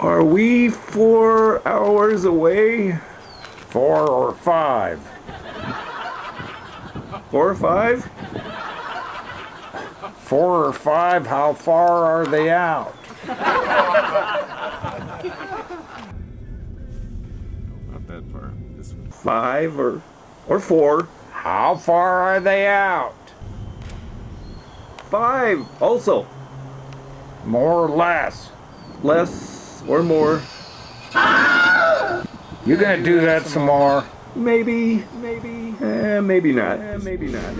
Are we four hours away? Four or five? Four or five? Four or five? How far are they out? Not that far. This one. Five or or four. How far are they out? Five. Also, More or less? less or more. You gonna do that some more? Maybe. Maybe. Eh, maybe not. Eh, maybe not.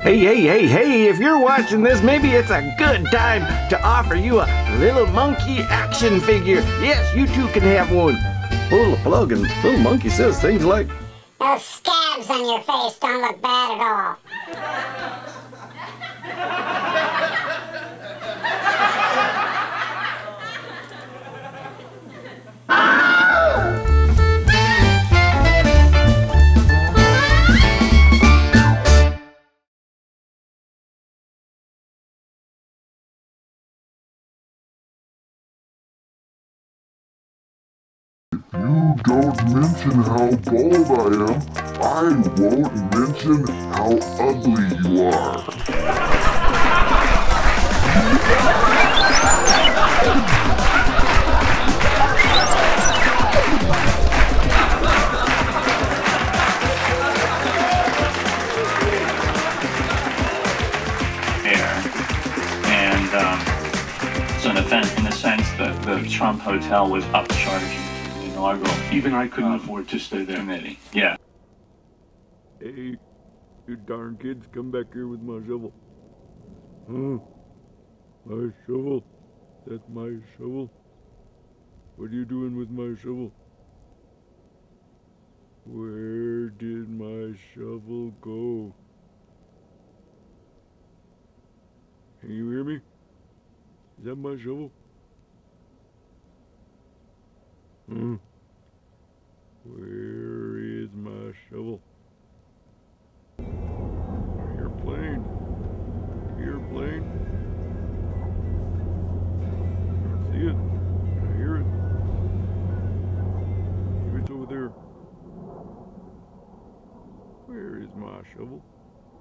Hey, hey, hey, hey, if you're watching this, maybe it's a good time to offer you a little monkey action figure. Yes, you too can have one. Pull the plug and little monkey says things like, Those on your face don't look bad at all. You don't mention how bald I am, I won't mention how ugly you are. And um, in the, fen- in the sense that the Trump Hotel was upcharging inaugural Even I couldn't Um, afford to stay there. committee. Yeah. Hey, you darn kids, come back here with my shovel. Huh? My shovel? That's my shovel? What are you doing with my shovel? Where did my shovel go? Can you hear me? Is that my shovel? Hmm. شوفوا.